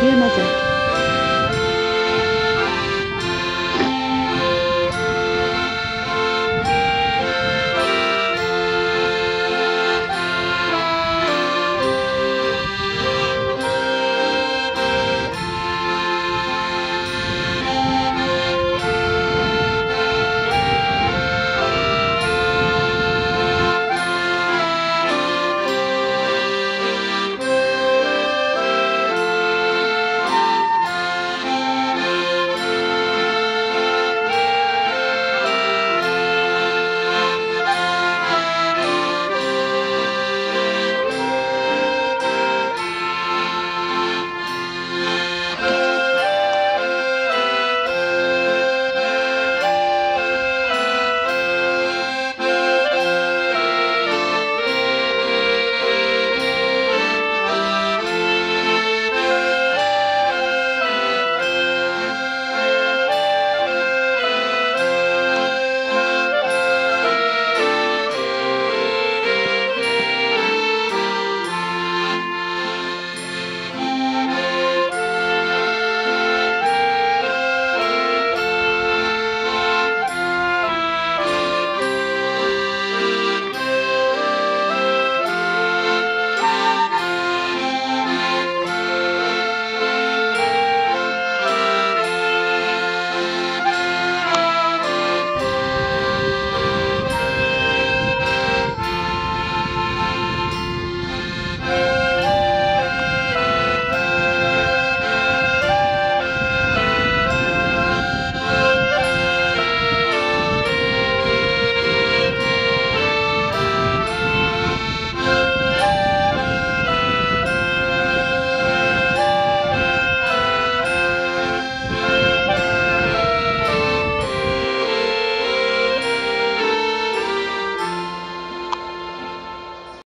ヒューマゼ